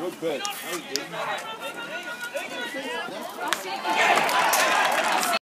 Good pitch.